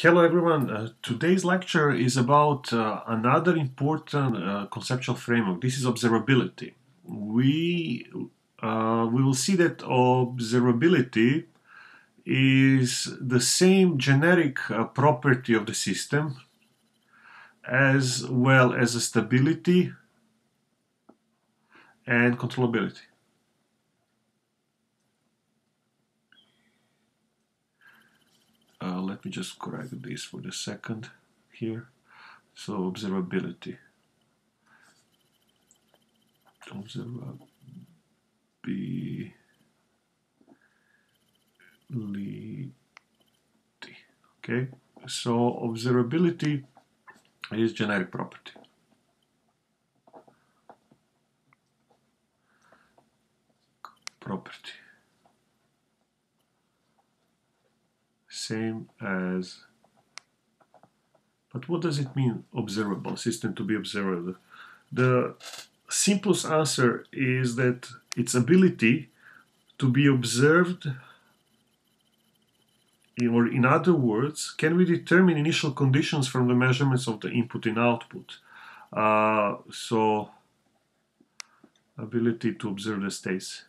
Hello everyone, uh, today's lecture is about uh, another important uh, conceptual framework. This is observability. We, uh, we will see that observability is the same generic uh, property of the system as well as a stability and controllability. Let me just correct this for the second here. So observability. Observability. Okay. So observability is generic property. Property same as but what does it mean observable system to be observable? The simplest answer is that its ability to be observed or in other words can we determine initial conditions from the measurements of the input and output? Uh, so ability to observe the states.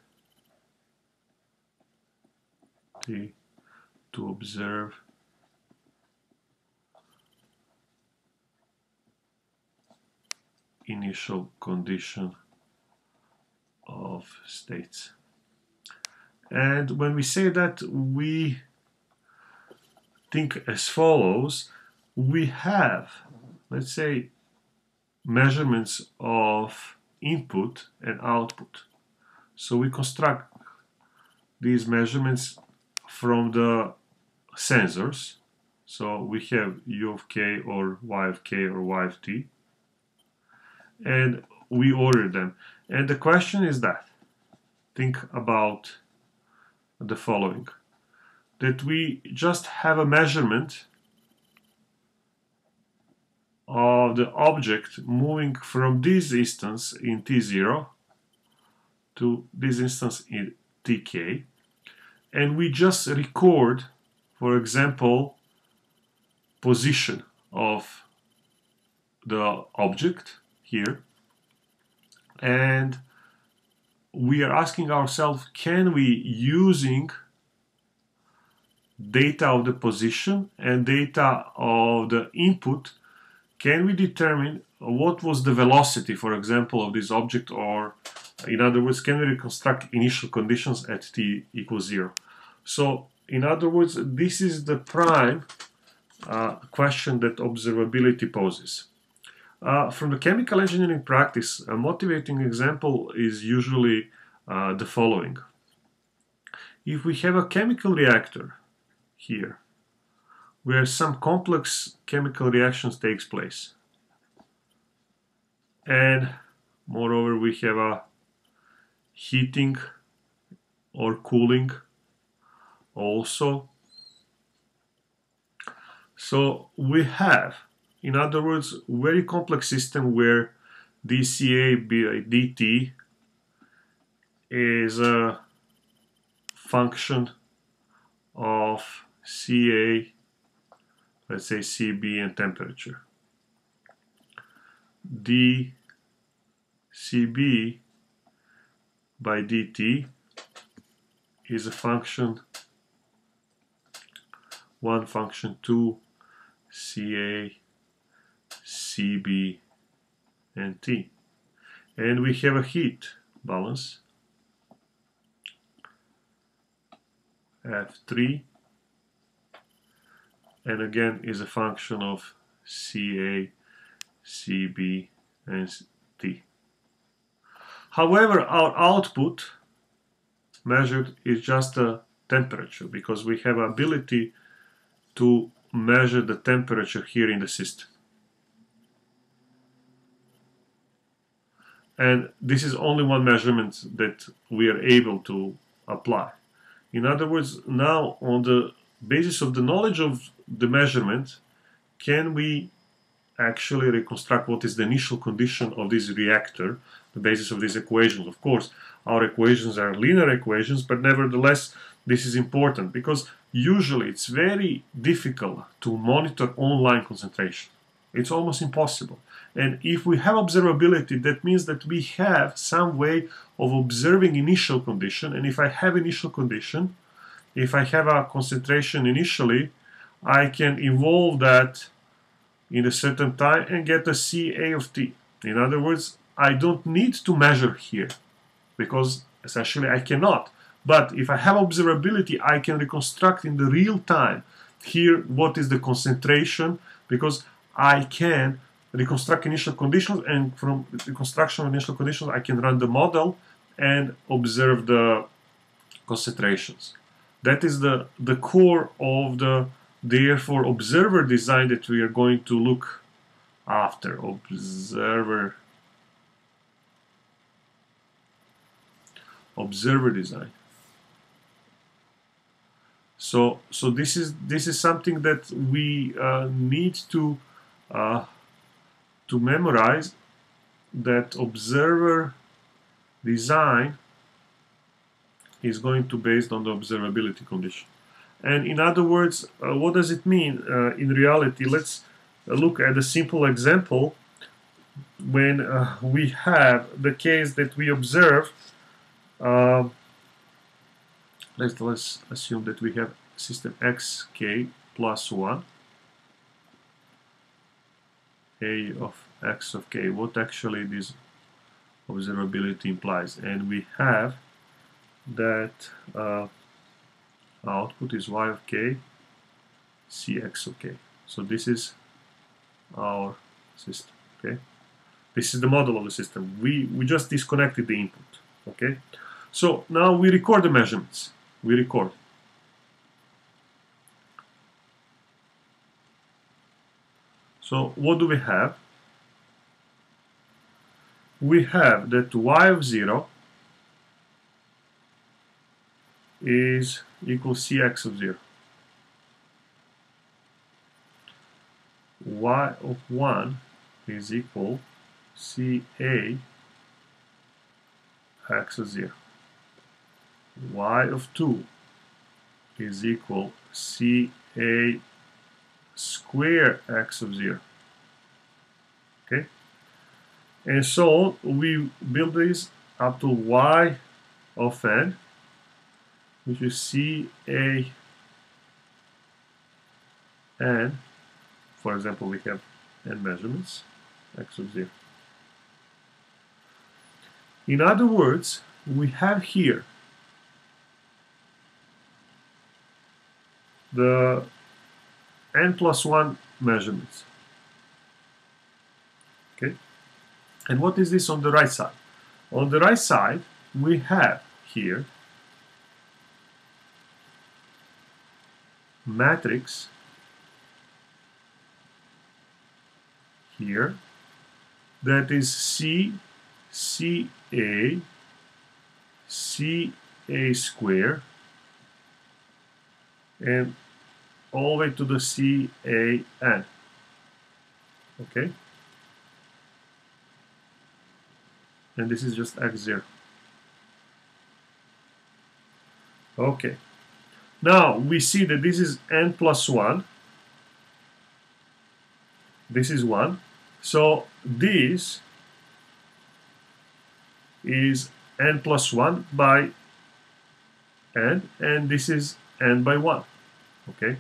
The to observe initial condition of states. And when we say that, we think as follows. We have, let's say, measurements of input and output. So we construct these measurements from the sensors. So we have u of k or y of k or y of t. And we order them. And the question is that, think about the following. That we just have a measurement of the object moving from this instance in t0 to this instance in tk and we just record for example, position of the object here. And we are asking ourselves, can we using data of the position and data of the input, can we determine what was the velocity, for example, of this object or in other words, can we reconstruct initial conditions at t equals zero? So in other words, this is the prime uh, question that observability poses. Uh, from the chemical engineering practice, a motivating example is usually uh, the following. If we have a chemical reactor here, where some complex chemical reactions takes place, and moreover we have a heating or cooling also. So we have, in other words, very complex system where dCA by dt is a function of Ca, let's say Cb and temperature. dCb by dt is a function one function 2 CA CB and T. And we have a heat balance F3 and again is a function of CA CB and T. However our output measured is just a temperature because we have ability to measure the temperature here in the system. And this is only one measurement that we are able to apply. In other words, now on the basis of the knowledge of the measurement, can we actually reconstruct what is the initial condition of this reactor, the basis of these equations. Of course, our equations are linear equations, but nevertheless, this is important because usually it's very difficult to monitor online concentration. It's almost impossible. And if we have observability, that means that we have some way of observing initial condition. And if I have initial condition, if I have a concentration initially, I can evolve that in a certain time and get a CA of T. In other words, I don't need to measure here because essentially I cannot. But if I have observability, I can reconstruct in the real time here what is the concentration because I can reconstruct initial conditions and from reconstruction of initial conditions I can run the model and observe the concentrations. That is the, the core of the therefore observer design that we are going to look after. Observer observer design. So, so this is this is something that we uh, need to uh, to memorize. That observer design is going to based on the observability condition. And in other words, uh, what does it mean uh, in reality? Let's look at a simple example when uh, we have the case that we observe. Let's, let's assume that we have system xk plus 1 a of x of k, what actually this observability implies. And we have that uh, output is y of k, cx of k. So this is our system, okay? This is the model of the system. We, we just disconnected the input, okay? So now we record the measurements. We record. So what do we have? We have that y of 0 is equal cx of 0. y of 1 is equal ca x of 0. Y of 2 is equal ca square x of 0. Okay? And so we build this up to y of n which is C, A, and, for example, we have n measurements, x of 0. In other words, we have here the n plus 1 measurements. Okay? And what is this on the right side? On the right side, we have here matrix here that is C, C A, C A square, and all the way to the C A N. Okay? And this is just x0. Okay. Now we see that this is n plus 1. This is 1. So this is n plus 1 by n, and this is n by 1. Okay?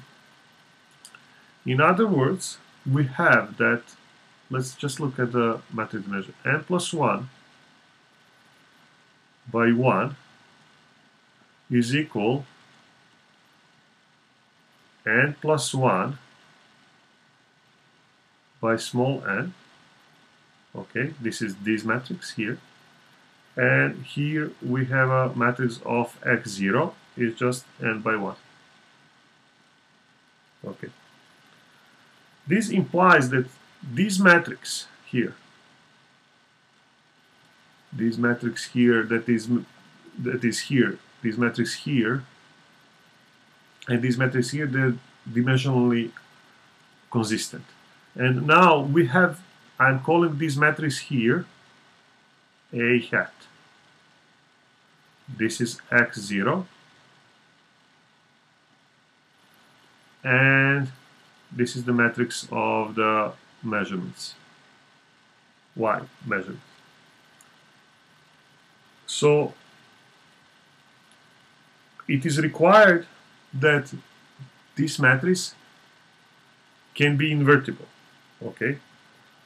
In other words, we have that, let's just look at the matrix measure, n plus 1 by 1 is equal n plus 1 by small n. Okay, this is this matrix here. And here we have a matrix of x0 is just n by 1. Okay. This implies that this matrix here, this matrix here that is that is here, this matrix here and this matrix here they're dimensionally consistent and now we have I'm calling this matrix here a hat this is x0 and this is the matrix of the measurements. Y measurement. So it is required that this matrix can be invertible okay?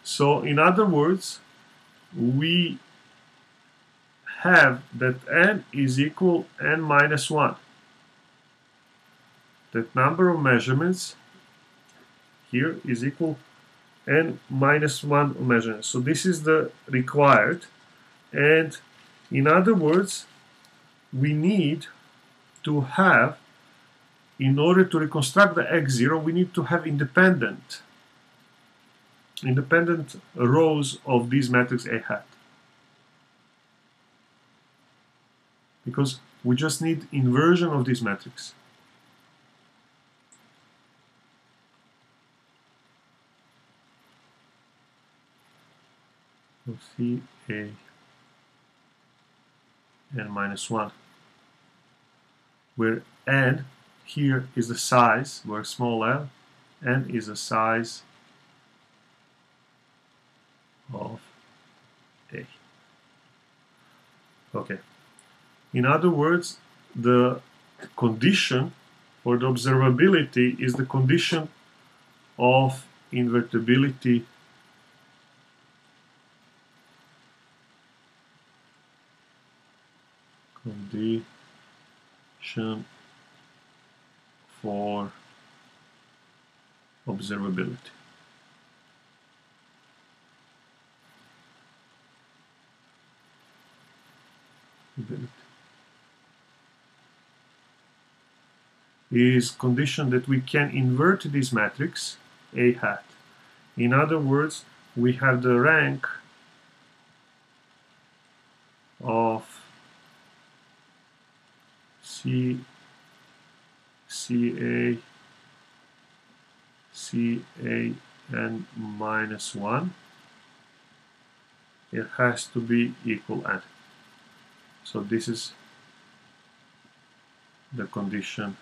So in other words we have that n is equal n minus 1 that number of measurements here is equal n minus 1 measurements. So this is the required. And in other words we need to have in order to reconstruct the x0 we need to have independent independent rows of this matrix A hat. Because we just need inversion of this matrix so C A n minus 1 where n here is the size where small l n is the size of A. Okay. In other words the condition for the observability is the condition of invertibility condition for observability. is condition that we can invert this matrix A hat. In other words, we have the rank of C C A C A n minus 1 it has to be equal n so this is the condition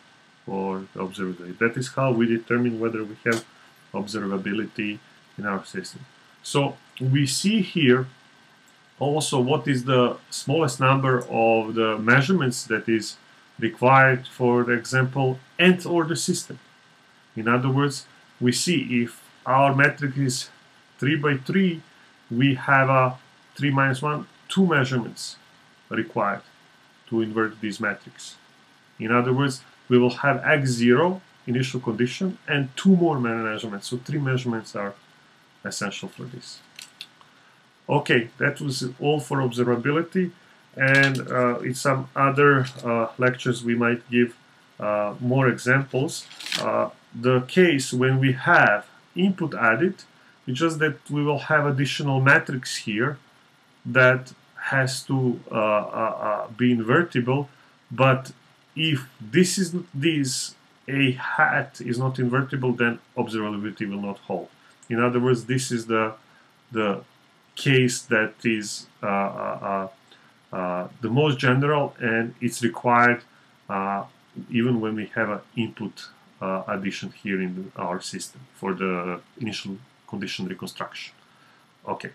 for the observability. That is how we determine whether we have observability in our system. So we see here also what is the smallest number of the measurements that is required for example nth order system. In other words, we see if our matrix is 3 by 3, we have a 3 minus 1, two measurements required to invert these metrics. In other words, we will have x0 initial condition and two more measurements. So three measurements are essential for this. Okay, that was all for observability and uh, in some other uh, lectures we might give uh, more examples. Uh, the case when we have input added, it's just that we will have additional matrix here that has to uh, uh, be invertible, but if this is this a hat is not invertible, then observability will not hold. In other words, this is the the case that is uh, the most general and it's required uh, even when we have an input uh, addition here in our system for the initial condition reconstruction. Okay.